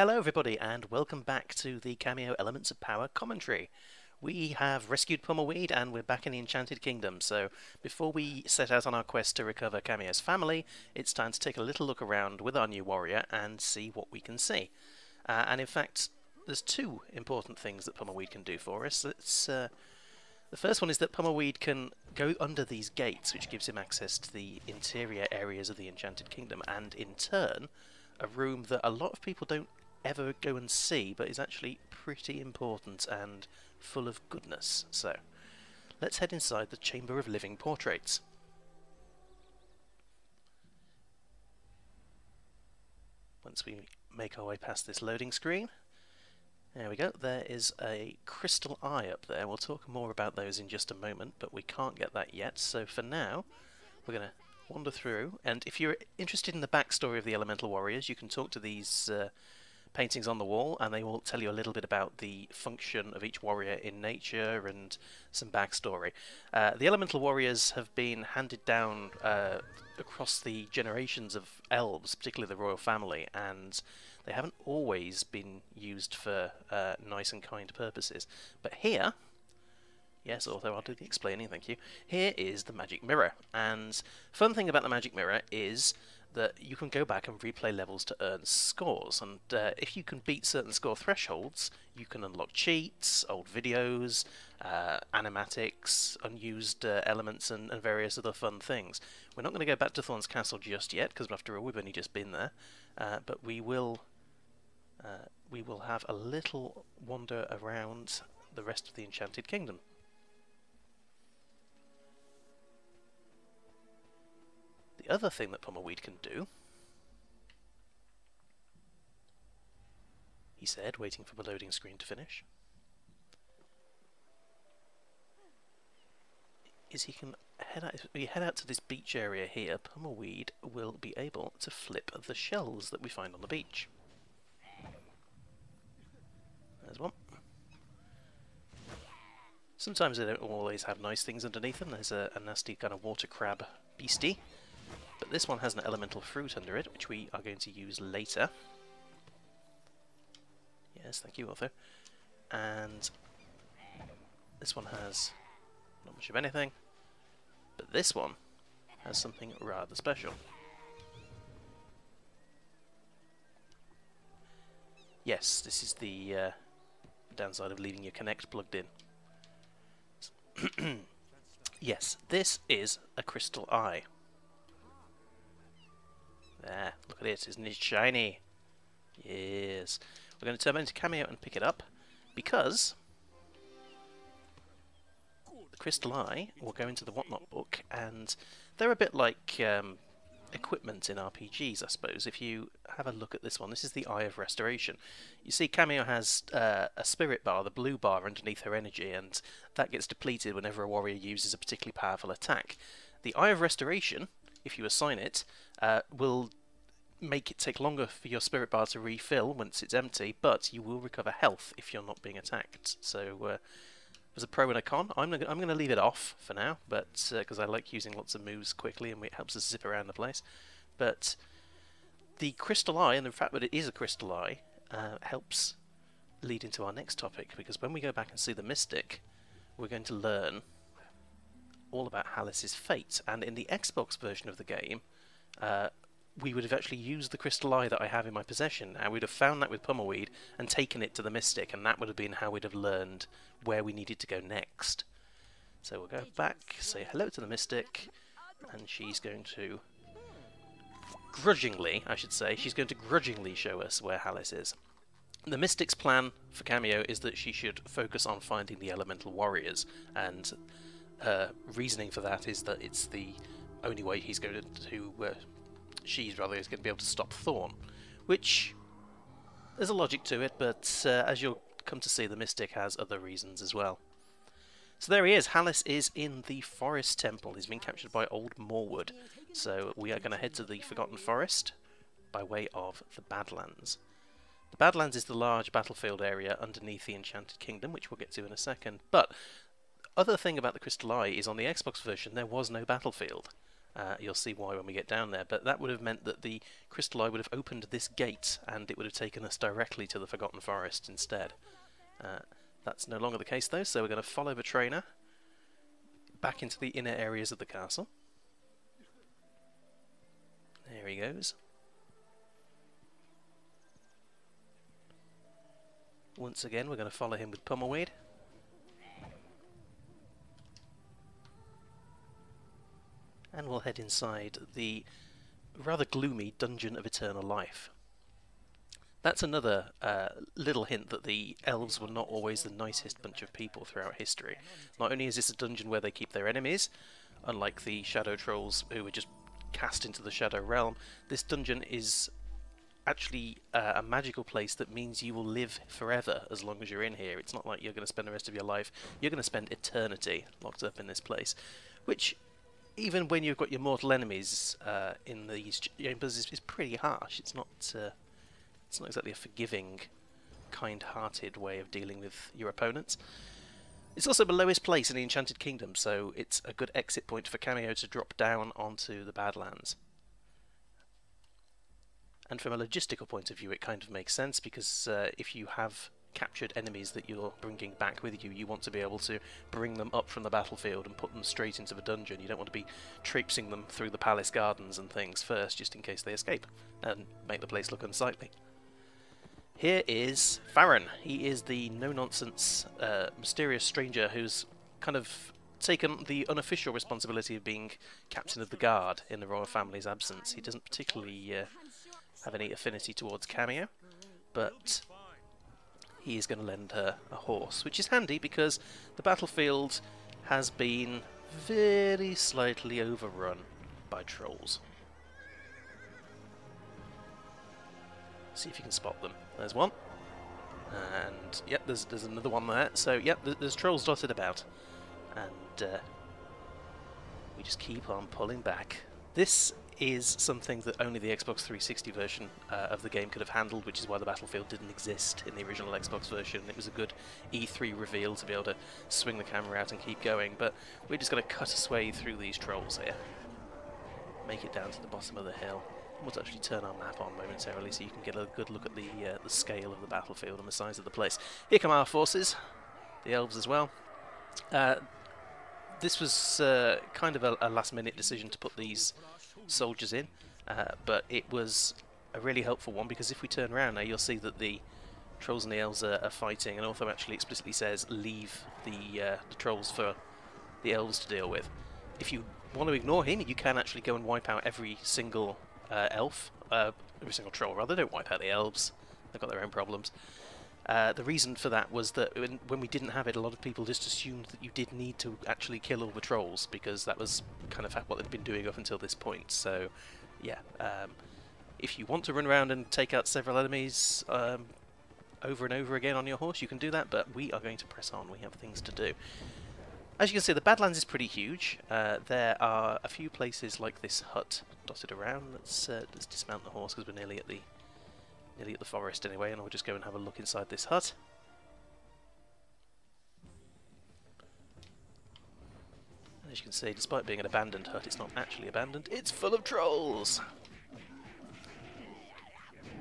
Hello everybody and welcome back to the Kameo Elements of Power commentary. We have rescued Pummel Weed and we're back in the Enchanted Kingdom, so before we set out on our quest to recover Kameo's family, it's time to take a little look around with our new warrior and see what we can see. Uh, and in fact, there's two important things that Pummel Weed can do for us. Uh, the first one is that Pummel Weed can go under these gates, which gives him access to the interior areas of the Enchanted Kingdom, and in turn, a room that a lot of people don't ever go and see, but is actually pretty important and full of goodness. So, let's head inside the Chamber of Living Portraits. Once we make our way past this loading screen, there we go, there is a crystal eye up there. We'll talk more about those in just a moment, but we can't get that yet. So for now, we're going to wander through, and if you're interested in the backstory of the Elemental Warriors, you can talk to these uh, paintings on the wall, and they will tell you a little bit about the function of each warrior in nature and some backstory. Uh, the elemental warriors have been handed down uh, across the generations of elves, particularly the royal family, and they haven't always been used for uh, nice and kind purposes. But here, Yes, although I'll do the explaining, thank you. Here is the magic mirror, and fun thing about the magic mirror is that you can go back and replay levels to earn scores. And uh, if you can beat certain score thresholds, you can unlock cheats, old videos, uh, animatics, unused uh, elements, and, and, various other fun things. We're not going to go back to Thorn's Castle just yet, because after all, we've only just been there. Uh, but we will, uh, we will have a little wander around the rest of the Enchanted Kingdom. Other thing that Pummel Weed can do, he said, waiting for the loading screen to finish, is he can head out, we head out to this beach area here, Pummel Weed will be able to flip the shells that we find on the beach. There's one. Sometimes they don't always have nice things underneath them. There's a, a nasty kind of water crab beastie but this one has an elemental fruit under it, which we are going to use later. Yes, thank you, Ortho. And this one has not much of anything, but this one has something rather special. Yes, this is the uh, downside of leaving your Kinect plugged in. yes, this is a crystal eye. There, look at it, isn't it shiny? Yes. We're going to turn into Kameo and pick it up because the Crystal Eye will go into the Whatnot book and they're a bit like um, equipment in RPGs, I suppose. If you have a look at this one, this is the Eye of Restoration. You see Kameo has uh, a spirit bar, the blue bar underneath her energy, and that gets depleted whenever a warrior uses a particularly powerful attack. The Eye of Restoration if you assign it, uh, will make it take longer for your spirit bar to refill once it's empty, but you will recover health if you're not being attacked. So uh, there's a pro and a con. I'm gonna, I'm going to leave it off for now, but because uh, I like using lots of moves quickly and it helps us zip around the place. But the crystal eye and the fact that it is a crystal eye uh, helps lead into our next topic because when we go back and see the mystic, we're going to learn all about Halis's fate. And in the Xbox version of the game, uh, we would have actually used the crystal eye that I have in my possession. And we'd have found that with Pummel Weed and taken it to the Mystic, and that would have been how we'd have learned where we needed to go next. So we'll go back, say hello to the Mystic, and she's going to grudgingly, I should say, she's going to grudgingly show us where Halis is. The Mystic's plan for Kameo is that she should focus on finding the Elemental Warriors, and her reasoning for that is that it's the only way he's going to, uh, she's rather, is going to be able to stop Thorn, which there's a logic to it, but uh, as you'll come to see, the Mystic has other reasons as well. So there he is. Halis is in the Forest Temple. He's been captured by Old Morwood. So we are going to head to the Forgotten Forest by way of the Badlands. The Badlands is the large battlefield area underneath the Enchanted Kingdom, which we'll get to in a second. But other thing about the Crystal Eye is on the Xbox version there was no battlefield. Uh, you'll see why when we get down there, but that would have meant that the Crystal Eye would have opened this gate and it would have taken us directly to the Forgotten Forest instead. Uh, that's no longer the case though, so we're going to follow the trainer back into the inner areas of the castle. There he goes. Once again, we're going to follow him with Pummelweed. And we'll head inside the rather gloomy Dungeon of Eternal Life. That's another uh, little hint that the elves were not always the nicest bunch of people throughout history. Not only is this a dungeon where they keep their enemies, unlike the Shadow Trolls who were just cast into the Shadow Realm, this dungeon is actually uh, a magical place that means you will live forever as long as you're in here. It's not like you're going to spend the rest of your life. You're going to spend eternity locked up in this place, which even when you've got your mortal enemies uh, in these chambers is, is pretty harsh. It's not uh, it's not exactly a forgiving, kind-hearted way of dealing with your opponents. It's also the lowest place in the Enchanted Kingdom, so it's a good exit point for Kameo to drop down onto the Badlands. And from a logistical point of view, it kind of makes sense because uh, if you have captured enemies that you're bringing back with you, you want to be able to bring them up from the battlefield and put them straight into the dungeon. You don't want to be traipsing them through the palace gardens and things first, just in case they escape, and make the place look unsightly. Here is Farron. He is the no-nonsense, uh, mysterious stranger who's kind of taken the unofficial responsibility of being captain of the guard in the royal family's absence. He doesn't particularly uh, have any affinity towards Kameo, but he is going to lend her a horse, which is handy because the battlefield has been very slightly overrun by trolls. See if you can spot them. There's one. And, yep, there's, there's another one there. So, yep, there's trolls dotted about. And uh, we just keep on pulling back. This is something that only the Xbox 360 version uh, of the game could have handled, which is why the battlefield didn't exist in the original Xbox version. It was a good E3 reveal to be able to swing the camera out and keep going, but we're just going to cut a sway through these trolls here. Make it down to the bottom of the hill. We'll actually turn our map on momentarily so you can get a good look at the, uh, the scale of the battlefield and the size of the place. Here come our forces, the elves as well. Uh, this was uh, kind of a, a last-minute decision to put these soldiers in, uh, but it was a really helpful one because if we turn around now, you'll see that the trolls and the elves are, are fighting, and Ortho actually explicitly says leave the, uh, the trolls for the elves to deal with. If you want to ignore him, you can actually go and wipe out every single uh, elf, uh, every single troll rather. Don't wipe out the elves; they've got their own problems. Uh, the reason for that was that when, when, we didn't have it, a lot of people just assumed that you did need to actually kill all the trolls because that was kind of what they'd been doing up until this point. So, yeah, um, if you want to run around and take out several enemies um, over and over again on your horse, you can do that, but we are going to press on. We have things to do. As you can see, the Badlands is pretty huge. Uh, there are a few places like this hut dotted around. Let's, uh, let's dismount the horse because we're nearly at the nearly at the forest anyway, and I'll just go and have a look inside this hut. As you can see, despite being an abandoned hut, it's not actually abandoned. It's full of trolls!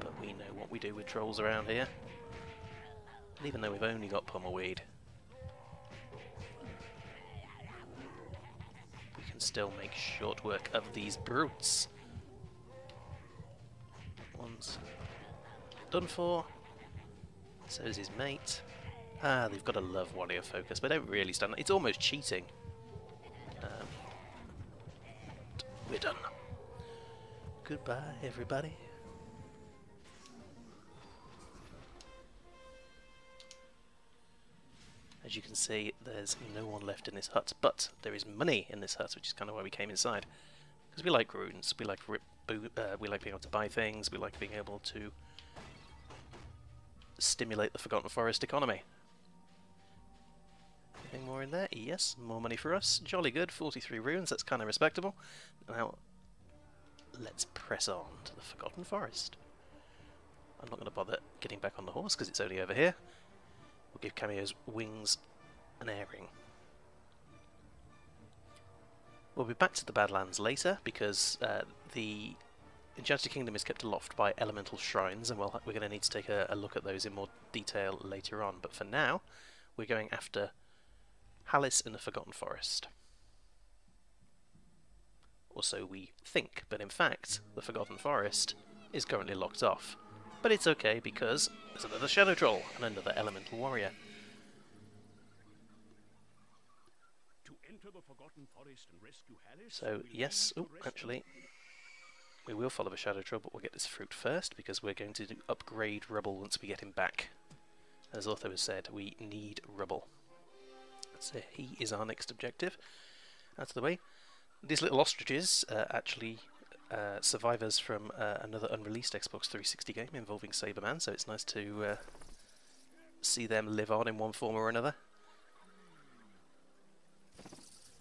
But we know what we do with trolls around here. And even though we've only got pummelweed, we can still make short work of these brutes. One's done for. So is his mate. Ah, they've got to love warrior focus, but don't really stand. It's almost cheating. Um, we're done. Goodbye, everybody. As you can see, there's no one left in this hut, but there is money in this hut, which is kind of why we came inside. Because we like runes, we like uh, we like being able to buy things, we like being able to stimulate the Forgotten Forest economy. Anything more in there? Yes, more money for us. Jolly good, 43 runes, that's kind of respectable. Now, let's press on to the Forgotten Forest. I'm not going to bother getting back on the horse because it's only over here. We'll give Kameo's wings an airing. We'll be back to the Badlands later because uh, the Enchanted Kingdom is kept aloft by elemental shrines, and we'll, we're going to need to take a, a, look at those in more detail later on. But for now, we're going after Halis in the Forgotten Forest. Or so we think, but in fact, the Forgotten Forest is currently locked off. But it's okay because there's another Shadow Troll and another Elemental Warrior. So, yes, oh, actually, we will follow the Shadow Troll, but we'll get this fruit first, because we're going to upgrade Rubble once we get him back. As Ortho has said, we need Rubble. So he is our next objective. Out of the way. These little ostriches uh, actually uh, survivors from uh, another unreleased Xbox 360 game involving Sabreman, so it's nice to uh, see them live on in one form or another.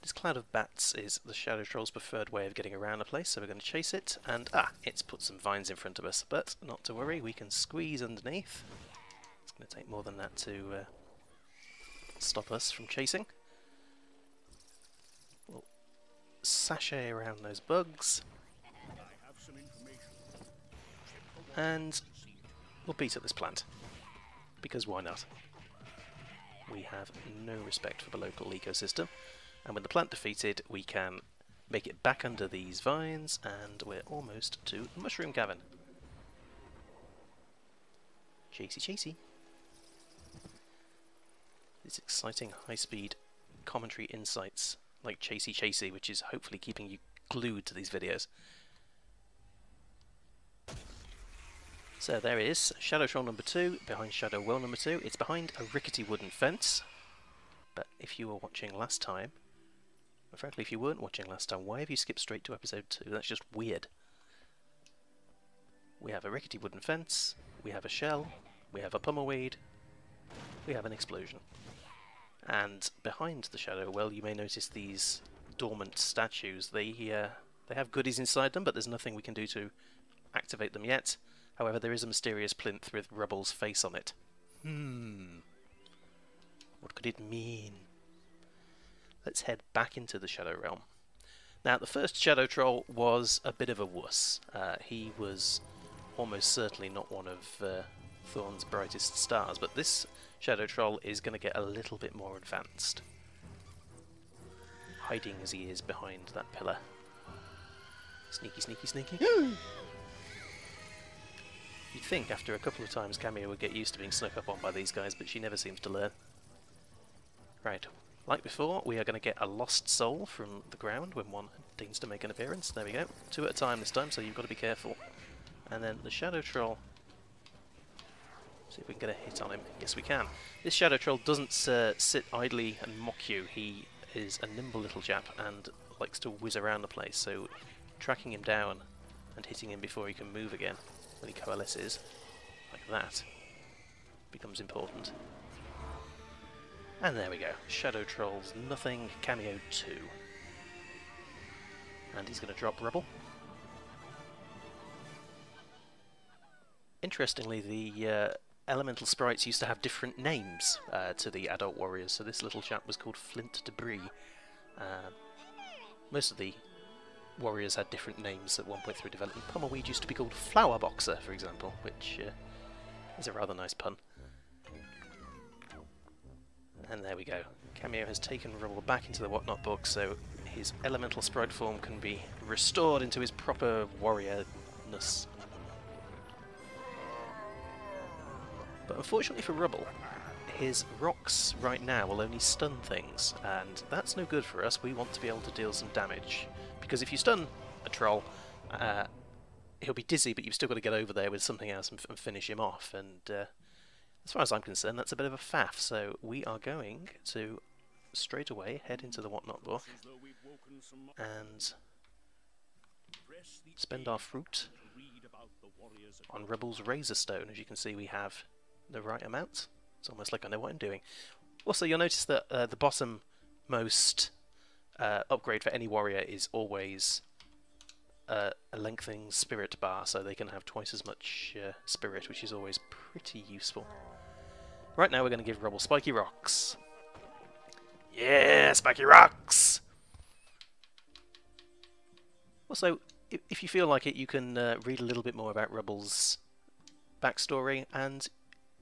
This cloud of bats is the Shadow Troll's preferred way of getting around the place, so we're going to chase it, and ah, it's put some vines in front of us, but not to worry, we can squeeze underneath. It's going to take more than that to stop us from chasing. We'll sashay around those bugs, and we'll beat up this plant, because why not? We have no respect for the local ecosystem. And with the plant defeated, we can make it back under these vines, and we're almost to the Mushroom Cavern. Chasey chasey. These exciting high-speed commentary insights, like Chasey Chasey, which is hopefully keeping you glued to these videos. So there it is, Shadow Troll number 2, behind Shadow Well number 2. It's behind a rickety wooden fence, but if you were watching last time, frankly, if you weren't watching last time, why have you skipped straight to episode 2? That's just weird. We have a rickety wooden fence, we have a shell, we have a pummelweed, we have an explosion. And behind the shadow well, you may notice these dormant statues. They, uh, they have goodies inside them, but there's nothing we can do to activate them yet. However, there is a mysterious plinth with Rubble's face on it. Hmm. What could it mean? let's head back into the Shadow Realm. Now, the first Shadow Troll was a bit of a wuss. Uh, he was almost certainly not one of uh, Thorn's brightest stars, but this Shadow Troll is going to get a little bit more advanced. Hiding as he is behind that pillar. Sneaky, sneaky, sneaky. You'd think after a couple of times Kameo would get used to being snuck up on by these guys, but she never seems to learn. Right, like before, we are going to get a lost soul from the ground when one deigns to make an appearance. There we go. Two at a time this time, so you've got to be careful. And then the Shadow Troll. See if we can get a hit on him. Yes, we can. This Shadow Troll doesn't uh, sit idly and mock you. He is a nimble little chap and likes to whiz around the place, so tracking him down and hitting him before he can move again when he coalesces, like that, becomes important. And there we go. Shadow Trolls, nothing, Kameo 2. And he's going to drop Rubble. Interestingly, the uh, elemental sprites used to have different names uh, to the adult warriors, so this little chap was called Flint Debris. Uh, most of the warriors had different names at one point through development. Pummelweed used to be called Flower Boxer, for example, which uh, is a rather nice pun. And there we go. Kameo has taken Rubble back into the Whatnot book, so his elemental sprite form can be restored into his proper warriorness. But unfortunately for Rubble, his rocks right now will only stun things, and that's no good for us. We want to be able to deal some damage. Because if you stun a troll, uh, he'll be dizzy, but you've still got to get over there with something else and, and finish him off, and uh, as far as I'm concerned, that's a bit of a faff, so we are going to straight away head into the Whatnot book and spend our fruit on Rubble's Razor Stone. As you can see, we have the right amount. It's almost like I know what I'm doing. Also, you'll notice that uh, the bottom most uh, upgrade for any warrior is always uh, a lengthening spirit bar, so they can have twice as much uh, spirit, which is always pretty useful. Right now we're going to give Rubble Spiky Rocks. Yeah, Spiky Rocks! Also, if, you feel like it, you can uh, read a little bit more about Rubble's backstory, and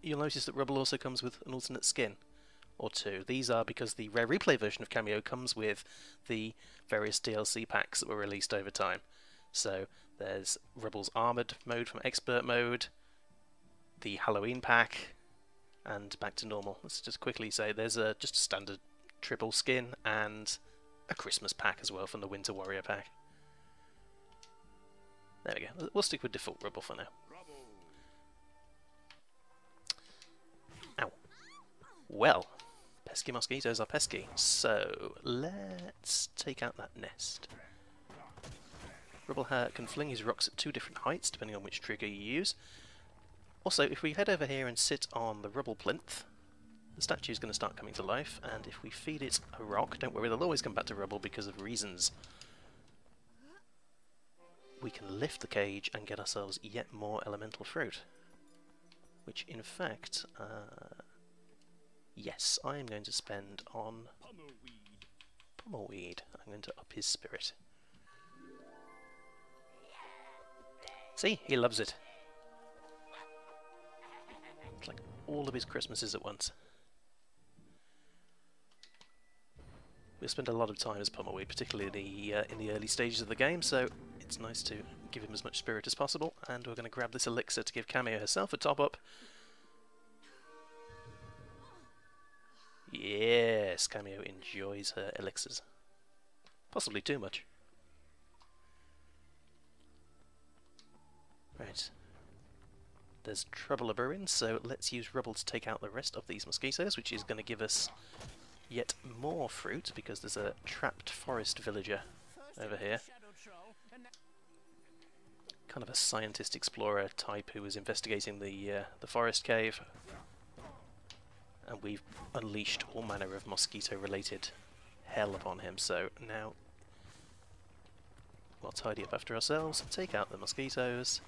you'll notice that Rubble also comes with an alternate skin or two. These are because the Rare Replay version of Kameo comes with the various DLC packs that were released over time. So there's Rubble's Armoured mode from Expert mode, the Halloween pack, and back to normal. Let's just quickly say there's a just a standard triple skin and a Christmas pack as well from the Winter Warrior pack. There we go. We'll stick with default Rubble for now. Well, pesky mosquitoes are pesky, so let's take out that nest. Rubble can fling his rocks at two different heights, depending on which trigger you use. Also, if we head over here and sit on the rubble plinth, the statue is going to start coming to life, and if we feed it a rock, don't worry, they'll always come back to rubble because of reasons. We can lift the cage and get ourselves yet more elemental fruit. Which, in fact, uh, yes, I am going to spend on Pummel Weed. Pummleweed. I'm going to up his spirit. See, he loves it. It's like all of his Christmases at once. we spend a lot of time as Pummel Weed, particularly in the, uh, in the early stages of the game, so it's nice to give him as much spirit as possible. And we're going to grab this elixir to give Kameo herself a top-up. Yes, Kameo enjoys her elixirs. Possibly too much. Right. There's trouble a brewing, so let's use rubble to take out the rest of these mosquitoes, which is going to give us yet more fruit because there's a trapped forest villager over here. Kind of a scientist explorer type who was investigating the uh, the forest cave. And we've unleashed all manner of mosquito related hell upon him, so now we'll tidy up after ourselves, take out the mosquitoes.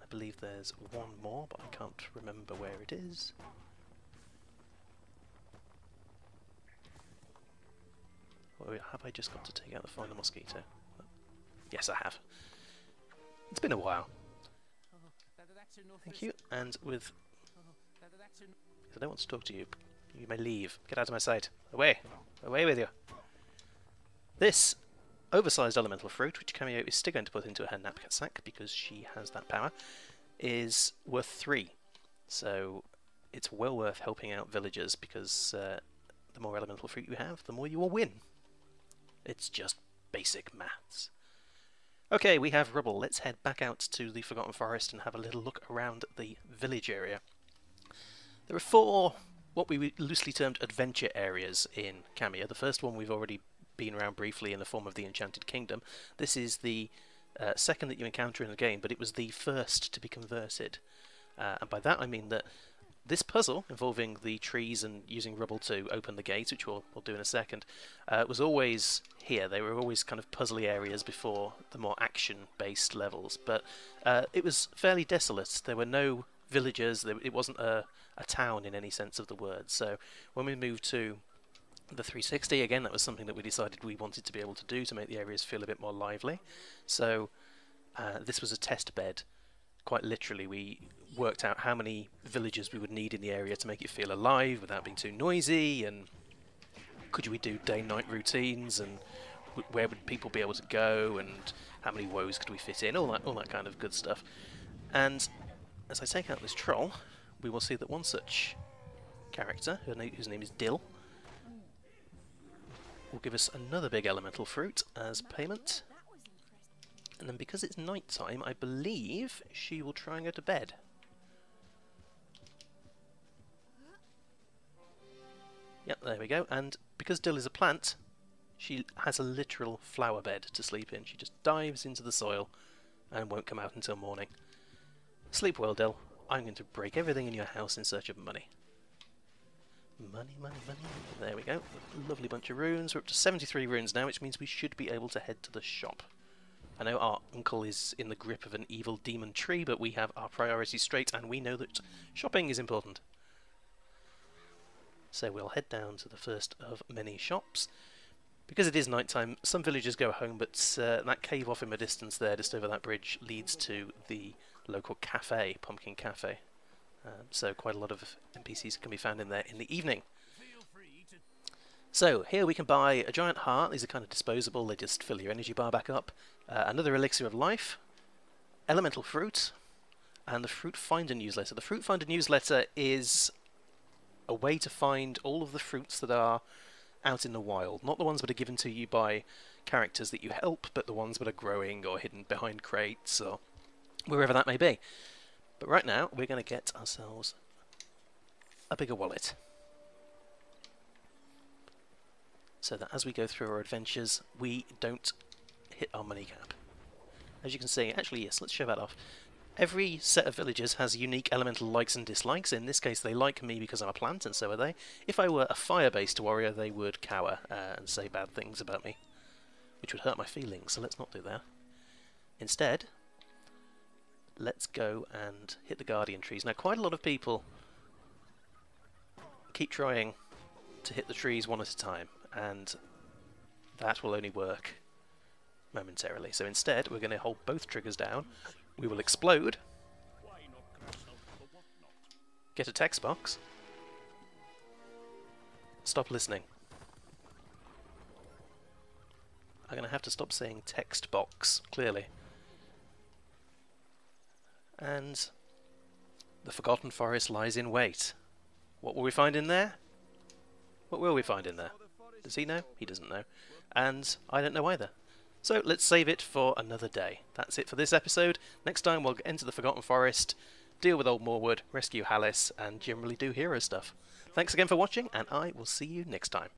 I believe there's one more, but I can't remember where it is. Or have I just got to take out the final mosquito? Yes, I have. It's been a while. Thank you. And with... I don't want to talk to you. You may leave. Get out of my sight. Away. Away with you. This oversized elemental fruit, which Kameo is still going to put into her knapsack sack because she has that power, is worth three. So it's well worth helping out villagers because uh, the more elemental fruit you have, the more you will win. It's just basic maths. Okay, we have rubble. Let's head back out to the Forgotten Forest and have a little look around the village area. There are four, what we loosely termed adventure areas in Kameo. The first one we've already been around briefly in the form of the Enchanted Kingdom. This is the uh, second that you encounter in the game, but it was the first to be converted. Uh, and by that I mean that this puzzle, involving the trees and using rubble to open the gate, which we'll, we'll do in a second, uh, was always here. They were always kind of puzzly areas before the more action-based levels, but uh, it was fairly desolate. There were no villagers, it wasn't a, a town in any sense of the word. So when we moved to the 360, again, that was something that we decided we wanted to be able to do to make the areas feel a bit more lively. So uh, this was a test bed quite literally we worked out how many villagers we would need in the area to make it feel alive without being too noisy and could we do day-night routines and where would people be able to go and how many woes could we fit in all that all that kind of good stuff and as I take out this troll we will see that one such character whose name is Dill will give us another big elemental fruit as payment and then because it's night time, I believe she will try and go to bed. Yep, there we go. And because Dill is a plant, she has a literal flower bed to sleep in. She just dives into the soil and won't come out until morning. Sleep well, Dell. I'm going to break everything in your house in search of money. Money, money, money. There we go. Lovely bunch of runes. We're up to 73 runes now, which means we should be able to head to the shop. I know our uncle is in the grip of an evil demon tree, but we have our priorities straight and we know that shopping is important. So we'll head down to the first of many shops. Because it is night time, some villagers go home, but uh, that cave off in the distance there, just over that bridge, leads to the local cafe, Pumpkin Cafe. Um, so quite a lot of NPCs can be found in there in the evening. So here we can buy a giant heart. These are kind of disposable. They just fill your energy bar back up. Uh, another elixir of life, elemental fruit, and the Fruit Finder newsletter. The Fruit Finder newsletter is a way to find all of the fruits that are out in the wild, not the ones that are given to you by characters that you help, but the ones that are growing or hidden behind crates or wherever that may be. But right now, we're going to get ourselves a bigger wallet. So that as we go through our adventures, we don't hit our money cap. As you can see, actually yes, let's show that off. Every set of villagers has unique elemental likes and dislikes. In this case, they like me because I'm a plant, and so are they. If I were a fire-based warrior, they would cower uh, and say bad things about me, which would hurt my feelings, so let's not do that. Instead, let's go and hit the guardian trees. Now, quite a lot of people keep trying to hit the trees one at a time, and that will only work momentarily. So instead, we're going to hold both triggers down. We will explode. Get a text box. Stop listening. I'm going to have to stop saying text box, clearly. And the Forgotten Forest lies in wait. What will we find in there? What will we find in there? Does he know? He doesn't know. And I don't know either. So let's save it for another day. That's it for this episode. Next time we'll enter the Forgotten Forest, deal with Old Morwood, rescue Halis, and generally do hero stuff. Thanks again for watching, and I will see you next time.